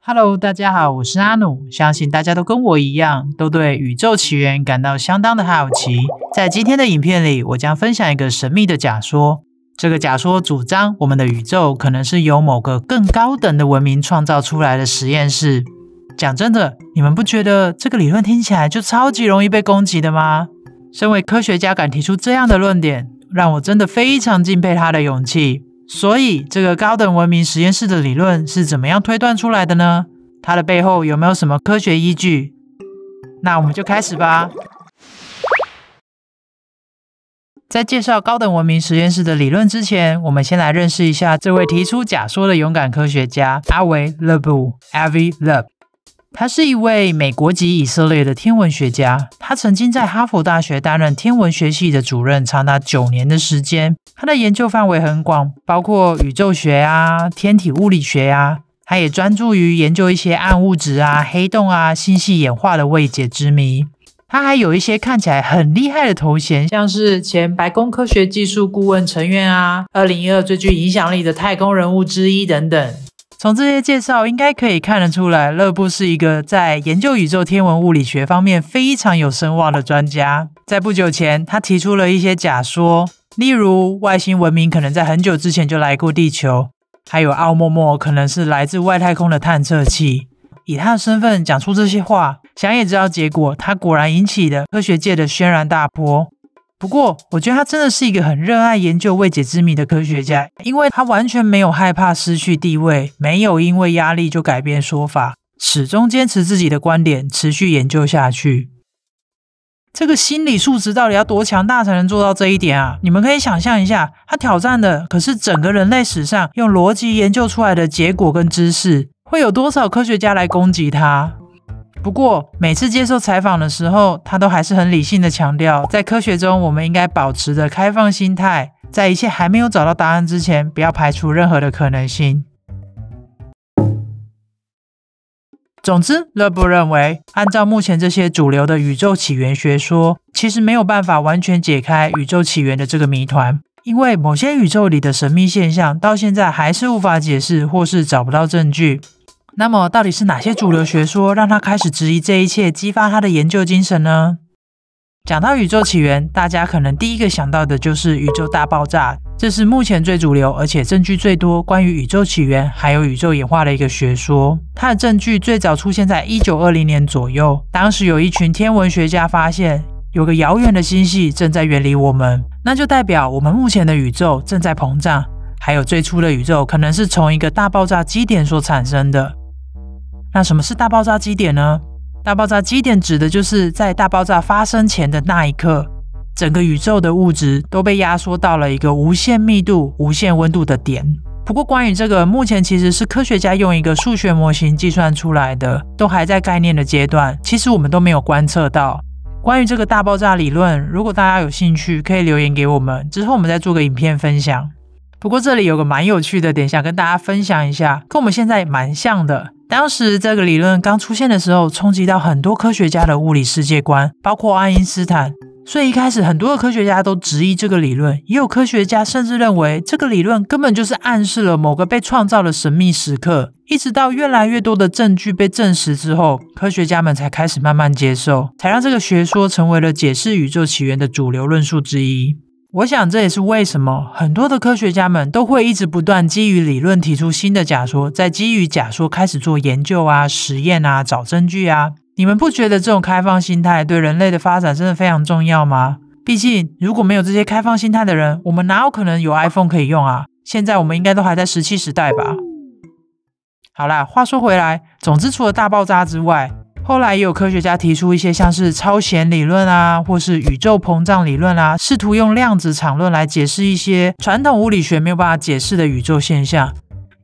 Hello，大家好，我是阿努。相信大家都跟我一样，都对宇宙起源感到相当的好奇。在今天的影片里，我将分享一个神秘的假说。这个假说主张，我们的宇宙可能是由某个更高等的文明创造出来的实验室。讲真的，你们不觉得这个理论听起来就超级容易被攻击的吗？身为科学家，敢提出这样的论点，让我真的非常敬佩他的勇气。所以，这个高等文明实验室的理论是怎么样推断出来的呢？它的背后有没有什么科学依据？那我们就开始吧。在介绍高等文明实验室的理论之前，我们先来认识一下这位提出假说的勇敢科学家阿维勒布 （Avi Leb）。他是一位美国籍以色列的天文学家，他曾经在哈佛大学担任天文学系的主任，长达九年的时间。他的研究范围很广，包括宇宙学啊、天体物理学啊。他也专注于研究一些暗物质啊、黑洞啊、星系演化的未解之谜。他还有一些看起来很厉害的头衔，像是前白宫科学技术顾问成员啊、二零一二最具影响力的太空人物之一等等。从这些介绍，应该可以看得出来，勒布是一个在研究宇宙天文物理学方面非常有声望的专家。在不久前，他提出了一些假说，例如外星文明可能在很久之前就来过地球，还有奥莫莫可能是来自外太空的探测器。以他的身份讲出这些话，想也知道结果，他果然引起了科学界的轩然大波。不过，我觉得他真的是一个很热爱研究未解之谜的科学家，因为他完全没有害怕失去地位，没有因为压力就改变说法，始终坚持自己的观点，持续研究下去。这个心理素质到底要多强大才能做到这一点啊？你们可以想象一下，他挑战的可是整个人类史上用逻辑研究出来的结果跟知识，会有多少科学家来攻击他？不过，每次接受采访的时候，他都还是很理性的强调，在科学中，我们应该保持着开放心态，在一切还没有找到答案之前，不要排除任何的可能性。总之，勒布认为，按照目前这些主流的宇宙起源学说，其实没有办法完全解开宇宙起源的这个谜团，因为某些宇宙里的神秘现象到现在还是无法解释，或是找不到证据。那么，到底是哪些主流学说让他开始质疑这一切，激发他的研究精神呢？讲到宇宙起源，大家可能第一个想到的就是宇宙大爆炸，这是目前最主流而且证据最多关于宇宙起源还有宇宙演化的一个学说。它的证据最早出现在一九二零年左右，当时有一群天文学家发现，有个遥远的星系正在远离我们，那就代表我们目前的宇宙正在膨胀，还有最初的宇宙可能是从一个大爆炸基点所产生的。那什么是大爆炸基点呢？大爆炸基点指的就是在大爆炸发生前的那一刻，整个宇宙的物质都被压缩到了一个无限密度、无限温度的点。不过，关于这个，目前其实是科学家用一个数学模型计算出来的，都还在概念的阶段。其实我们都没有观测到关于这个大爆炸理论。如果大家有兴趣，可以留言给我们，之后我们再做个影片分享。不过这里有个蛮有趣的点，想跟大家分享一下，跟我们现在蛮像的。当时这个理论刚出现的时候，冲击到很多科学家的物理世界观，包括爱因斯坦。所以一开始很多的科学家都质疑这个理论，也有科学家甚至认为这个理论根本就是暗示了某个被创造的神秘时刻。一直到越来越多的证据被证实之后，科学家们才开始慢慢接受，才让这个学说成为了解释宇宙起源的主流论述之一。我想这也是为什么很多的科学家们都会一直不断基于理论提出新的假说，在基于假说开始做研究啊、实验啊、找证据啊。你们不觉得这种开放心态对人类的发展真的非常重要吗？毕竟如果没有这些开放心态的人，我们哪有可能有 iPhone 可以用啊？现在我们应该都还在石器时代吧？好啦，话说回来，总之除了大爆炸之外，后来也有科学家提出一些像是超弦理论啊，或是宇宙膨胀理论啊，试图用量子场论来解释一些传统物理学没有办法解释的宇宙现象。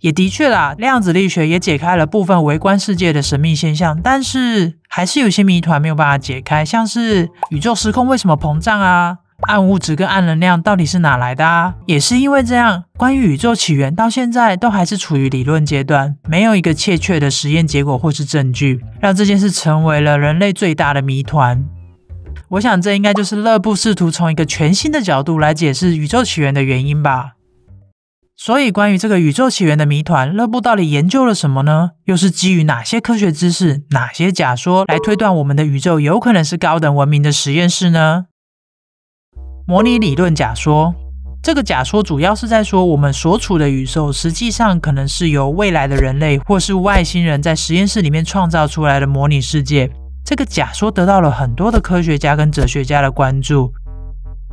也的确啦，量子力学也解开了部分微观世界的神秘现象，但是还是有些谜团没有办法解开，像是宇宙时空为什么膨胀啊？暗物质跟暗能量到底是哪来的啊？也是因为这样，关于宇宙起源到现在都还是处于理论阶段，没有一个确切的实验结果或是证据，让这件事成为了人类最大的谜团。我想这应该就是勒布试图从一个全新的角度来解释宇宙起源的原因吧。所以，关于这个宇宙起源的谜团，勒布到底研究了什么呢？又是基于哪些科学知识、哪些假说来推断我们的宇宙有可能是高等文明的实验室呢？模拟理论假说，这个假说主要是在说，我们所处的宇宙实际上可能是由未来的人类或是外星人在实验室里面创造出来的模拟世界。这个假说得到了很多的科学家跟哲学家的关注。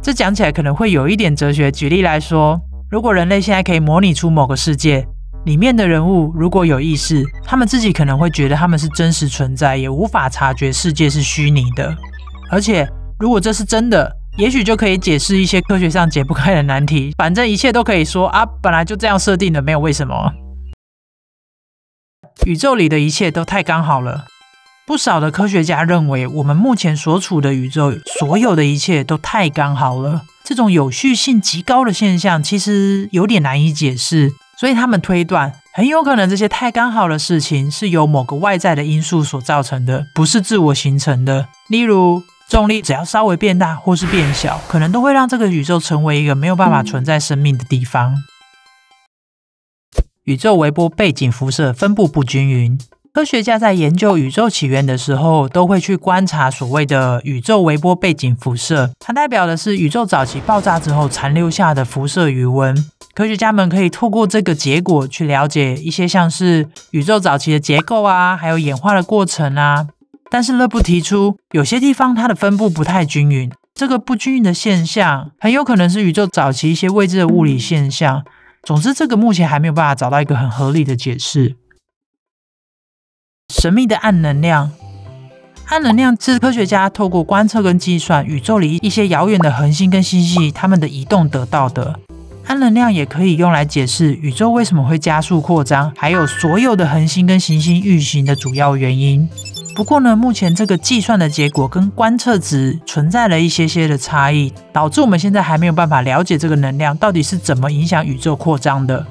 这讲起来可能会有一点哲学。举例来说。如果人类现在可以模拟出某个世界里面的人物，如果有意识，他们自己可能会觉得他们是真实存在，也无法察觉世界是虚拟的。而且，如果这是真的，也许就可以解释一些科学上解不开的难题。反正一切都可以说啊，本来就这样设定的，没有为什么。宇宙里的一切都太刚好了。不少的科学家认为，我们目前所处的宇宙，所有的一切都太刚好了。这种有序性极高的现象，其实有点难以解释。所以他们推断，很有可能这些太刚好的事情，是由某个外在的因素所造成的，不是自我形成的。例如，重力只要稍微变大或是变小，可能都会让这个宇宙成为一个没有办法存在生命的地方。宇宙微波背景辐射分布不均匀。科学家在研究宇宙起源的时候，都会去观察所谓的宇宙微波背景辐射，它代表的是宇宙早期爆炸之后残留下的辐射余温。科学家们可以透过这个结果去了解一些像是宇宙早期的结构啊，还有演化的过程啊。但是勒布提出，有些地方它的分布不太均匀，这个不均匀的现象很有可能是宇宙早期一些未知的物理现象。总之，这个目前还没有办法找到一个很合理的解释。神秘的暗能量，暗能量是科学家透过观测跟计算宇宙里一些遥远的恒星跟星系它们的移动得到的。暗能量也可以用来解释宇宙为什么会加速扩张，还有所有的恒星跟行星运行的主要原因。不过呢，目前这个计算的结果跟观测值存在了一些些的差异，导致我们现在还没有办法了解这个能量到底是怎么影响宇宙扩张的。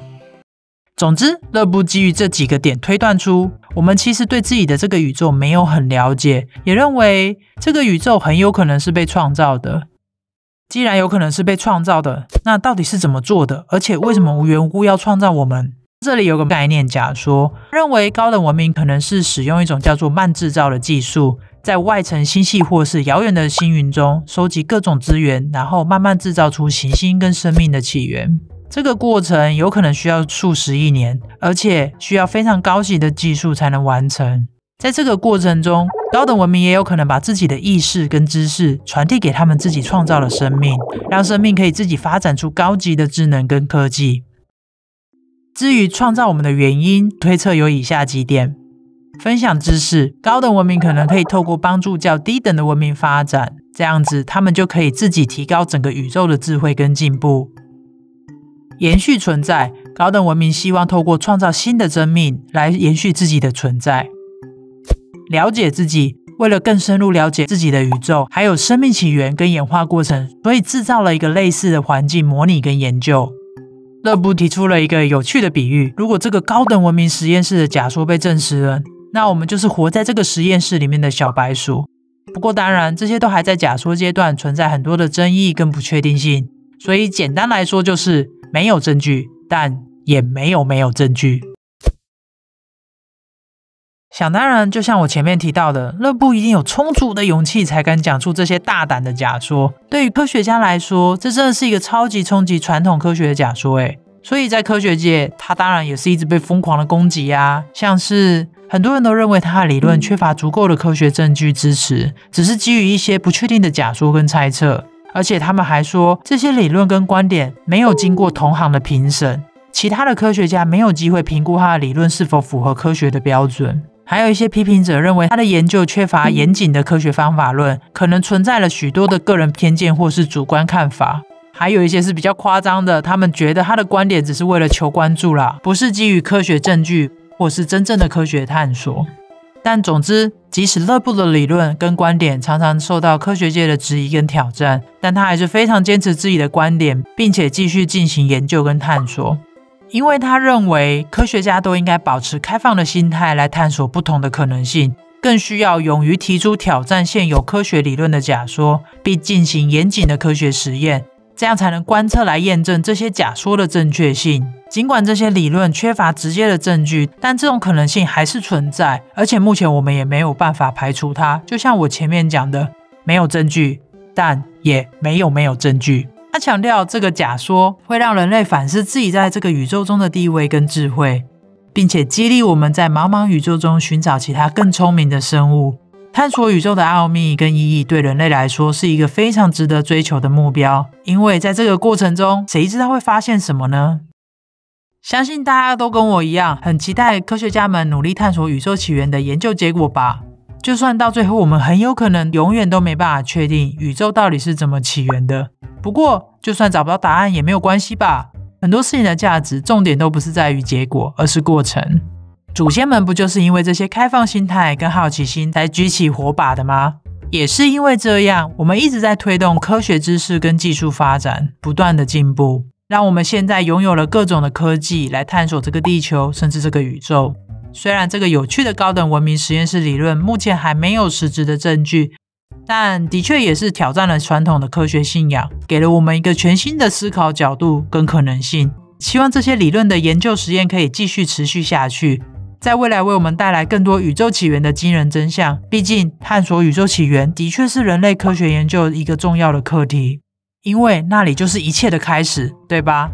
总之，乐布基于这几个点推断出，我们其实对自己的这个宇宙没有很了解，也认为这个宇宙很有可能是被创造的。既然有可能是被创造的，那到底是怎么做的？而且为什么无缘无故要创造我们？这里有个概念假说，认为高等文明可能是使用一种叫做慢制造的技术，在外层星系或是遥远的星云中收集各种资源，然后慢慢制造出行星跟生命的起源。这个过程有可能需要数十亿年，而且需要非常高级的技术才能完成。在这个过程中，高等文明也有可能把自己的意识跟知识传递给他们自己创造的生命，让生命可以自己发展出高级的智能跟科技。至于创造我们的原因，推测有以下几点：分享知识，高等文明可能可以透过帮助较低等的文明发展，这样子他们就可以自己提高整个宇宙的智慧跟进步。延续存在，高等文明希望透过创造新的生命来延续自己的存在。了解自己，为了更深入了解自己的宇宙，还有生命起源跟演化过程，所以制造了一个类似的环境模拟跟研究。勒布提出了一个有趣的比喻：如果这个高等文明实验室的假说被证实了，那我们就是活在这个实验室里面的小白鼠。不过，当然这些都还在假说阶段，存在很多的争议跟不确定性。所以，简单来说就是。没有证据，但也没有没有证据。想当然，就像我前面提到的，勒布一定有充足的勇气才敢讲出这些大胆的假说。对于科学家来说，这真的是一个超级冲击传统科学的假说。诶，所以在科学界，他当然也是一直被疯狂的攻击啊。像是很多人都认为他的理论缺乏足够的科学证据支持，只是基于一些不确定的假说跟猜测。而且他们还说，这些理论跟观点没有经过同行的评审，其他的科学家没有机会评估他的理论是否符合科学的标准。还有一些批评者认为他的研究缺乏严谨的科学方法论，可能存在了许多的个人偏见或是主观看法。还有一些是比较夸张的，他们觉得他的观点只是为了求关注啦，不是基于科学证据或是真正的科学探索。但总之，即使勒布的理论跟观点常常受到科学界的质疑跟挑战，但他还是非常坚持自己的观点，并且继续进行研究跟探索。因为他认为科学家都应该保持开放的心态来探索不同的可能性，更需要勇于提出挑战现有科学理论的假说，并进行严谨的科学实验，这样才能观测来验证这些假说的正确性。尽管这些理论缺乏直接的证据，但这种可能性还是存在，而且目前我们也没有办法排除它。就像我前面讲的，没有证据，但也没有没有证据。他强调，这个假说会让人类反思自己在这个宇宙中的地位跟智慧，并且激励我们在茫茫宇宙中寻找其他更聪明的生物。探索宇宙的奥秘跟意义，对人类来说是一个非常值得追求的目标。因为在这个过程中，谁知道会发现什么呢？相信大家都跟我一样，很期待科学家们努力探索宇宙起源的研究结果吧。就算到最后，我们很有可能永远都没办法确定宇宙到底是怎么起源的。不过，就算找不到答案也没有关系吧。很多事情的价值，重点都不是在于结果，而是过程。祖先们不就是因为这些开放心态跟好奇心才举起火把的吗？也是因为这样，我们一直在推动科学知识跟技术发展，不断的进步，让我们现在拥有了各种的科技来探索这个地球，甚至这个宇宙。虽然这个有趣的高等文明实验室理论目前还没有实质的证据，但的确也是挑战了传统的科学信仰，给了我们一个全新的思考角度跟可能性。希望这些理论的研究实验可以继续持续下去。在未来为我们带来更多宇宙起源的惊人真相。毕竟，探索宇宙起源的确是人类科学研究一个重要的课题，因为那里就是一切的开始，对吧？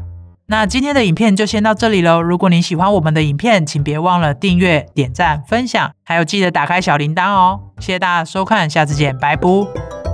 那今天的影片就先到这里喽。如果你喜欢我们的影片，请别忘了订阅、点赞、分享，还有记得打开小铃铛哦。谢谢大家收看，下次见，拜拜。